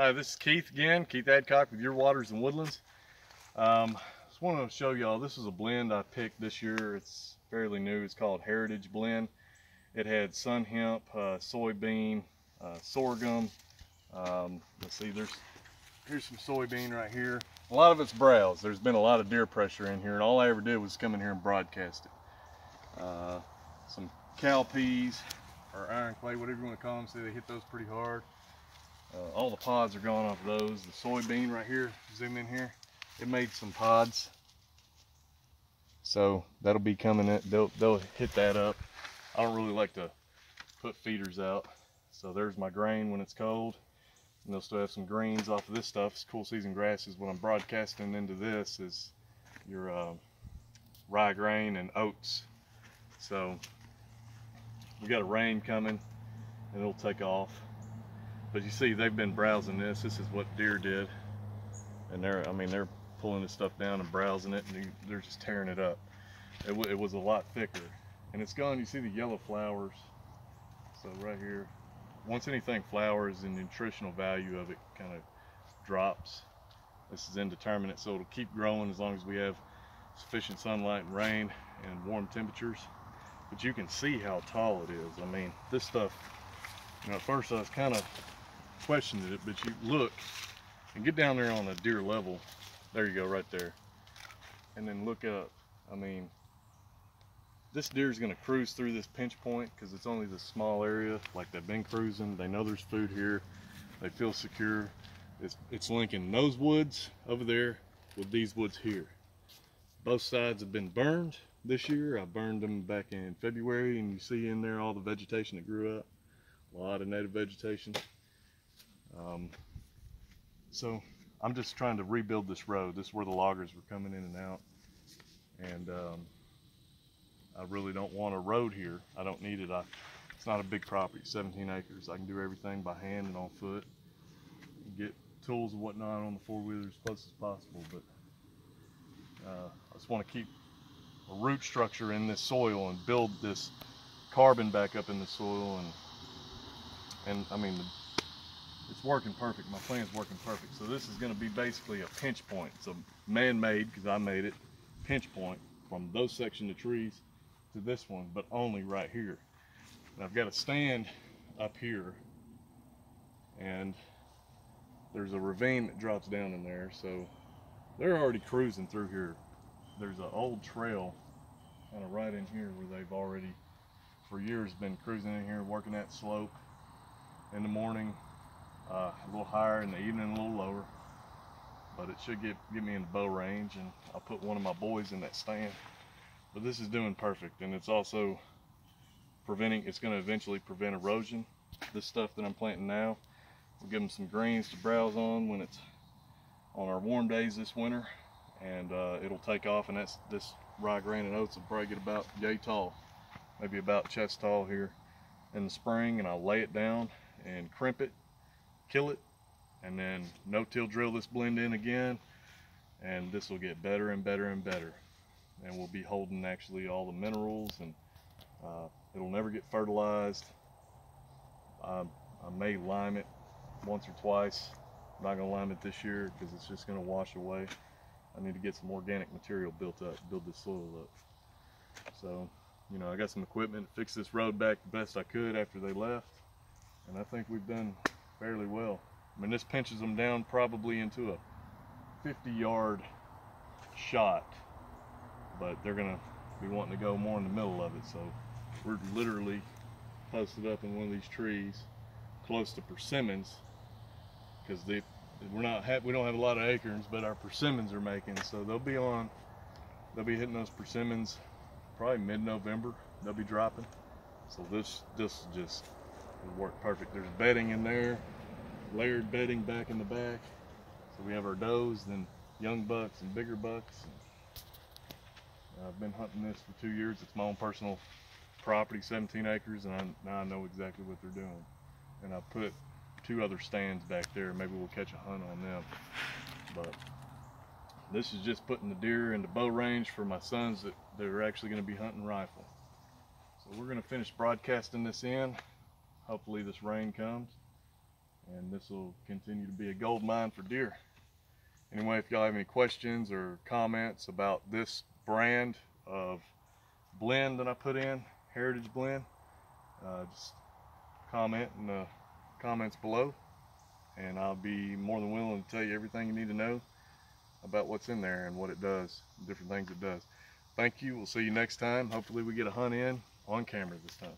Hi, this is Keith again, Keith Adcock with Your Waters and Woodlands. Um, just wanted to show y'all, this is a blend I picked this year. It's fairly new, it's called Heritage Blend. It had sun hemp, uh, soybean, uh, sorghum. Um, let's see, there's here's some soybean right here. A lot of it's browse. There's been a lot of deer pressure in here, and all I ever did was come in here and broadcast it. Uh, some cowpeas, or iron clay, whatever you want to call them. See, they hit those pretty hard. Uh, all the pods are gone off of those. The soybean right here, zoom in here, it made some pods. So that'll be coming in, they'll, they'll hit that up. I don't really like to put feeders out. So there's my grain when it's cold. And they'll still have some greens off of this stuff. It's cool season grasses. What I'm broadcasting into this is your uh, rye grain and oats. So we got a rain coming and it'll take off. But you see, they've been browsing this. This is what deer did. And they're, I mean, they're pulling this stuff down and browsing it and they're just tearing it up. It, it was a lot thicker. And it's gone, you see the yellow flowers. So right here, once anything flowers, the nutritional value of it kind of drops. This is indeterminate, so it'll keep growing as long as we have sufficient sunlight and rain and warm temperatures. But you can see how tall it is. I mean, this stuff, you know, at first I was kind of questioning it, but you look and get down there on a deer level. There you go, right there. And then look up. I mean, this deer is going to cruise through this pinch point because it's only this small area. Like they've been cruising. They know there's food here. They feel secure. It's, it's linking those woods over there with these woods here. Both sides have been burned this year. I burned them back in February and you see in there all the vegetation that grew up. A lot of native vegetation. Um, so I'm just trying to rebuild this road. This is where the loggers were coming in and out. And um, I really don't want a road here. I don't need it. I, it's not a big property, 17 acres. I can do everything by hand and on foot. Get tools and whatnot on the four-wheeler as close as possible. But uh, I just want to keep a root structure in this soil and build this carbon back up in the soil and and I mean it's working perfect. My plan's working perfect. So this is going to be basically a pinch point. It's a man-made because I made it pinch point from those section of trees to this one but only right here. And I've got a stand up here and there's a ravine that drops down in there. So they're already cruising through here. There's an old trail kind of right in here where they've already for years been cruising in here working that slope in the morning uh, a little higher in the evening a little lower. But it should get get me in the bow range and I'll put one of my boys in that stand. But this is doing perfect and it's also preventing it's going to eventually prevent erosion. This stuff that I'm planting now will give them some greens to browse on when it's on our warm days this winter and uh, it'll take off and that's this rye grain and oats will probably get about yay tall maybe about chest tall here in the spring and I'll lay it down and crimp it kill it and then no-till drill this blend in again and this will get better and better and better and we'll be holding actually all the minerals and uh, it'll never get fertilized I, I may lime it once or twice I'm not gonna lime it this year because it's just gonna wash away I need to get some organic material built up, build this soil up. So, you know, I got some equipment fix this road back the best I could after they left. And I think we've done fairly well. I mean, this pinches them down probably into a 50 yard shot, but they're gonna be wanting to go more in the middle of it. So we're literally posted up in one of these trees close to persimmons because they we're not we don't have a lot of acorns, but our persimmons are making, so they'll be on. They'll be hitting those persimmons probably mid-November. They'll be dropping. So this this just will work perfect. There's bedding in there, layered bedding back in the back. So we have our does, then young bucks and bigger bucks. And uh, I've been hunting this for two years. It's my own personal property, 17 acres, and I, now I know exactly what they're doing. And I put two other stands back there. Maybe we'll catch a hunt on them. But this is just putting the deer into bow range for my sons that they're actually going to be hunting rifle. So we're going to finish broadcasting this in. Hopefully this rain comes. and this will continue to be a gold mine for deer. Anyway, if y'all have any questions or comments about this brand of blend that I put in, Heritage Blend, uh, just comment in the comments below and I'll be more than willing to tell you everything you need to know about what's in there and what it does, different things it does. Thank you. We'll see you next time. Hopefully we get a hunt in on camera this time.